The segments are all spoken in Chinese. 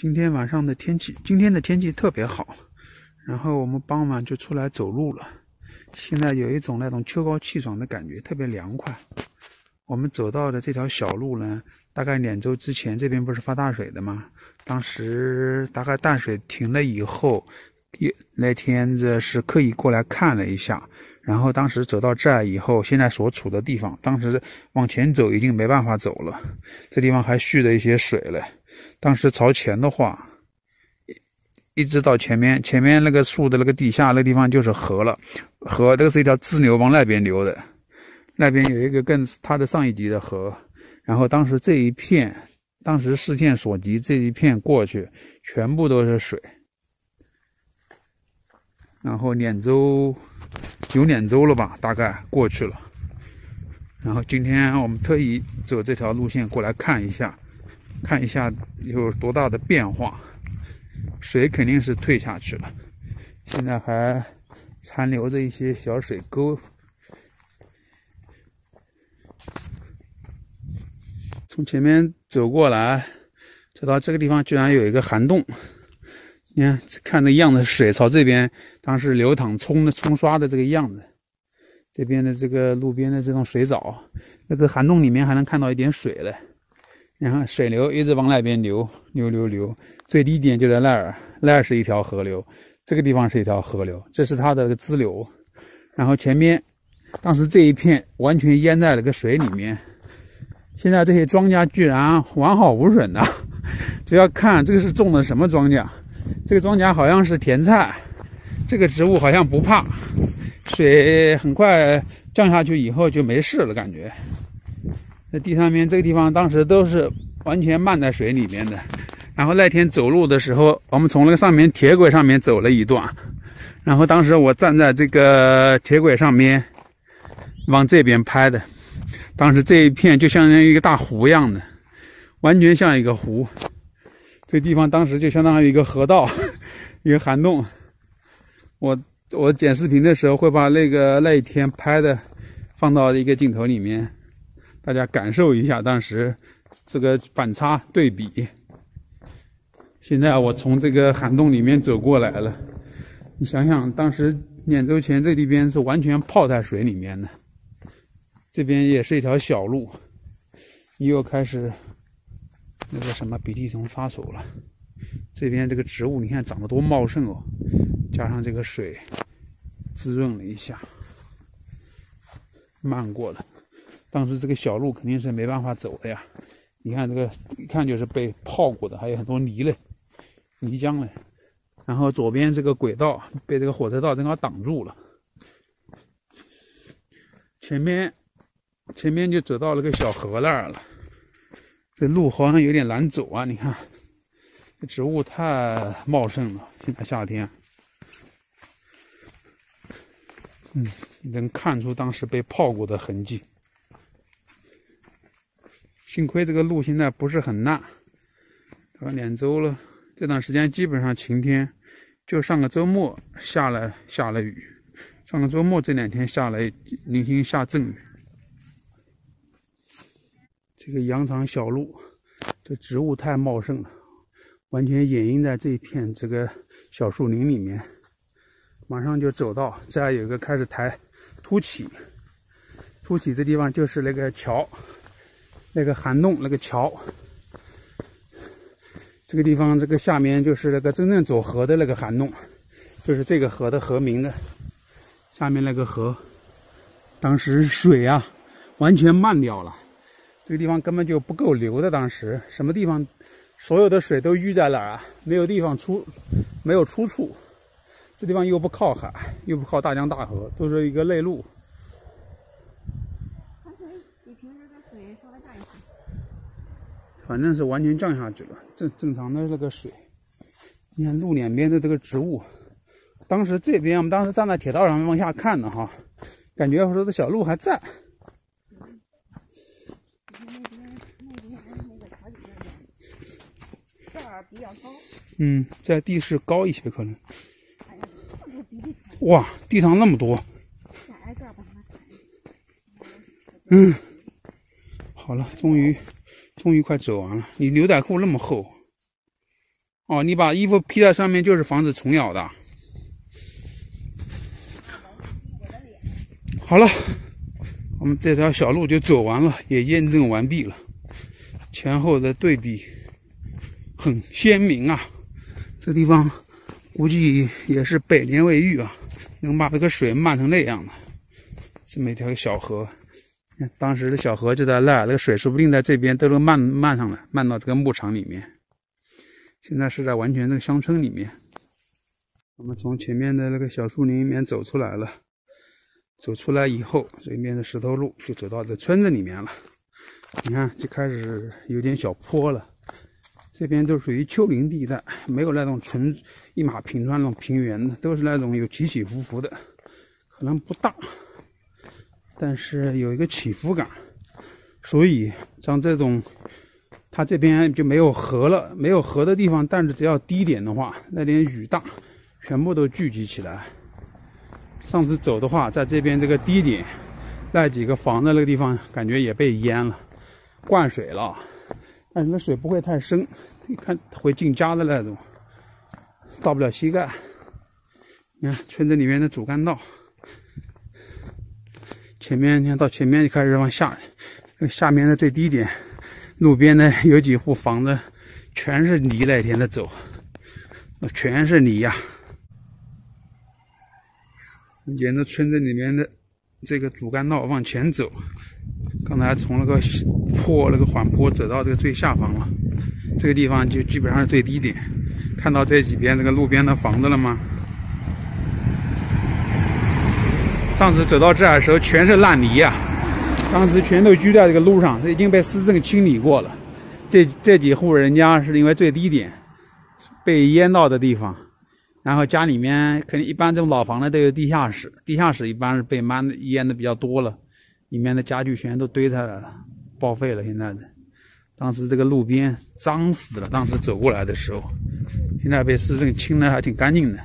今天晚上的天气，今天的天气特别好，然后我们傍晚就出来走路了。现在有一种那种秋高气爽的感觉，特别凉快。我们走到的这条小路呢，大概两周之前这边不是发大水的吗？当时大概淡水停了以后，也那天这是刻意过来看了一下，然后当时走到这儿以后，现在所处的地方，当时往前走已经没办法走了，这地方还蓄了一些水了。当时朝前的话，一一直到前面，前面那个树的那个底下那地方就是河了，河这个是一条支流往那边流的，那边有一个更它的上一级的河，然后当时这一片，当时视线所及这一片过去，全部都是水，然后两周有两周了吧，大概过去了，然后今天我们特意走这条路线过来看一下。看一下有多大的变化，水肯定是退下去了，现在还残留着一些小水沟。从前面走过来，走到这个地方，居然有一个涵洞。你看，看那样子，水朝这边当时流淌冲的冲刷的这个样子。这边的这个路边的这种水藻，那个涵洞里面还能看到一点水嘞。然后水流一直往那边流，流流流，最低点就在那儿，那儿是一条河流，这个地方是一条河流，这是它的支流。然后前面，当时这一片完全淹在了个水里面。现在这些庄稼居然完好无损的，主要看这个是种的什么庄稼。这个庄稼好像是甜菜，这个植物好像不怕水，很快降下去以后就没事了，感觉。那地上面这个地方当时都是完全漫在水里面的，然后那天走路的时候，我们从那个上面铁轨上面走了一段，然后当时我站在这个铁轨上面往这边拍的，当时这一片就相当于一个大湖一样的，完全像一个湖，这地方当时就相当于一个河道，一个涵洞。我我剪视频的时候会把那个那一天拍的放到一个镜头里面。大家感受一下当时这个反差对比。现在我从这个涵洞里面走过来了，你想想，当时两周前这里边是完全泡在水里面的，这边也是一条小路，又开始那个什么鼻涕虫发手了。这边这个植物你看长得多茂盛哦，加上这个水滋润了一下，漫过了。当时这个小路肯定是没办法走的呀，你看这个一看就是被泡过的，还有很多泥嘞，泥浆嘞。然后左边这个轨道被这个火车道正好挡住了，前面前面就走到了个小河那儿了。这路好像有点难走啊，你看，这植物太茂盛了，现在夏天，嗯，能看出当时被泡过的痕迹。幸亏这个路现在不是很烂，快两周了，这段时间基本上晴天，就上个周末下了下了雨，上个周末这两天下了零星下阵雨。这个羊肠小路，这植物太茂盛了，完全掩映在这一片这个小树林里面。马上就走到这儿，有个开始抬凸起，凸起这地方就是那个桥。那个涵洞，那个桥，这个地方，这个下面就是那个真正走河的那个涵洞，就是这个河的河名的下面那个河，当时水啊完全漫掉了，这个地方根本就不够流的。当时什么地方，所有的水都淤在那儿啊？没有地方出，没有出处。这地方又不靠海，又不靠大江大河，都是一个内陆。反正是完全降下去了，正正常的那个水。你看路两边的这个植物，当时这边我们当时站在铁道上往下看的哈，感觉我说这小路还在。嗯，在地势高一些可能。哇，地上那么多。嗯，好了，终于。终于快走完了，你牛仔裤那么厚。哦，你把衣服披在上面就是防止虫咬的。好了，我们这条小路就走完了，也验证完毕了。前后的对比很鲜明啊！这地方估计也是百年未遇啊，能把这个水漫成那样的。这么一条小河，当时的小河就在那儿，那个水说不定在这边都能漫漫上来，漫到这个牧场里面。现在是在完全这个乡村里面。我们从前面的那个小树林里面走出来了，走出来以后，这边的石头路就走到这村子里面了。你看，就开始有点小坡了。这边都属于丘陵地带，没有那种纯一马平川那种平原的，都是那种有起起伏伏的，可能不大，但是有一个起伏感。所以像这种，它这边就没有河了，没有河的地方，但是只要低点的话，那点雨大，全部都聚集起来。上次走的话，在这边这个低点，那几个房子那个地方，感觉也被淹了。灌水了，但是那水不会太深，你看会进家的那种，到不了膝盖。你看村子里面的主干道，前面你看到前面就开始往下，下面的最低点，路边呢有几户房子，全是泥，那天的走，全是泥呀。沿着村子里面的这个主干道往前走。刚才从那个坡、那个缓坡走到这个最下方了，这个地方就基本上是最低点。看到这几边这个路边的房子了吗？上次走到这儿的时候全是烂泥呀，当时全都淤在这个路上，已经被市政清理过了。这这几户人家是因为最低点被淹到的地方，然后家里面肯定一般这种老房子都有地下室，地下室一般是被满淹的比较多了。里面的家具全都堆下来了，报废了。现在的，当时这个路边脏死了。当时走过来的时候，现在被市政清的还挺干净的，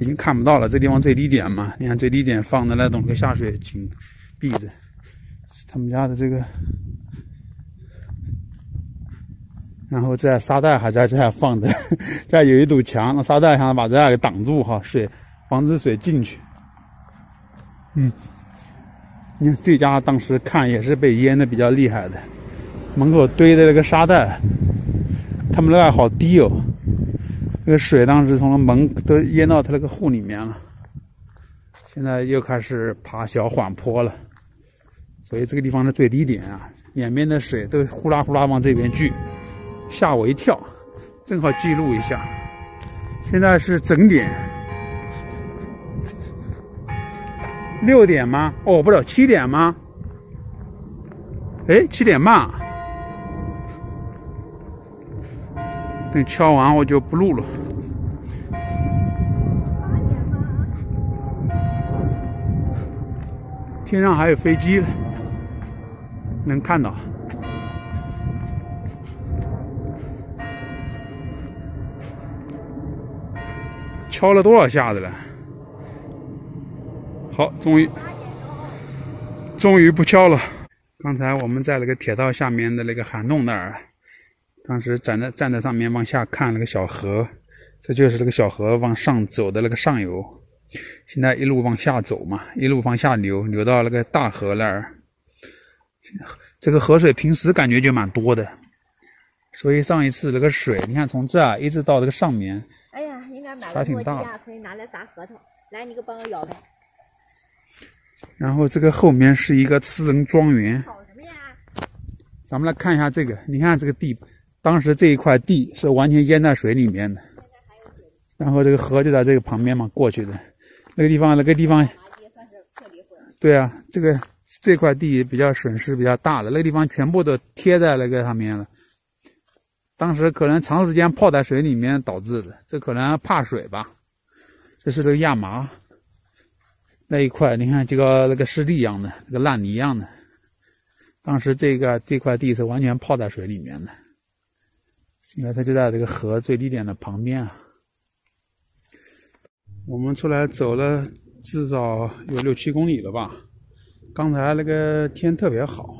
已经看不到了。这地方最低点嘛，你看最低点放的那种个下水井壁的，他们家的这个，然后这沙袋还在这放的，这有一堵墙，那沙袋想把这给挡住哈，水防止水进去。嗯。你看这家当时看也是被淹的比较厉害的，门口堆的那个沙袋，他们那个好低哦，这个水当时从门都淹到他那个户里面了。现在又开始爬小缓坡了，所以这个地方的最低点啊，两边的水都呼啦呼啦往这边聚，吓我一跳，正好记录一下。现在是整点。六点吗？哦，不是七点吗？哎，七点半。等敲完我就不录了。天上还有飞机，能看到。敲了多少下子了？好，终于，终于不敲了。刚才我们在那个铁道下面的那个涵洞那儿，当时站在站在上面往下看那个小河，这就是那个小河往上走的那个上游。现在一路往下走嘛，一路往下流，流到那个大河那儿。这个河水平时感觉就蛮多的，所以上一次那个水，你看从这儿一直到这个上面，哎呀，应该买个簸箕啊，可以拿来砸核桃。来，你给帮我舀呗。然后这个后面是一个私人庄园。咱们来看一下这个，你看这个地，当时这一块地是完全淹在水里面的。然后这个河就在这个旁边嘛，过去的那个地方，那个地方。对啊，这个这块地比较损失比较大的，那个地方全部都贴在那个上面了。当时可能长时间泡在水里面导致的，这可能怕水吧。这是个亚麻。那一块，你看，就跟那个湿地一样的，那个烂泥一样的。当时这个这块地是完全泡在水里面的。现在它就在这个河最低点的旁边啊。我们出来走了至少有六七公里了吧？刚才那个天特别好，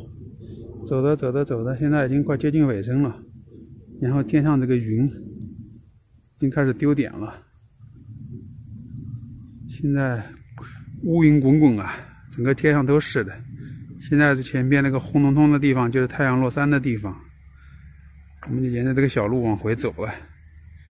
走着走着走着，现在已经快接近尾声了。然后天上这个云已经开始丢点了。现在乌云滚滚啊，整个天上都是的。现在是前边那个红彤彤的地方，就是太阳落山的地方。我们就沿着这个小路往回走了。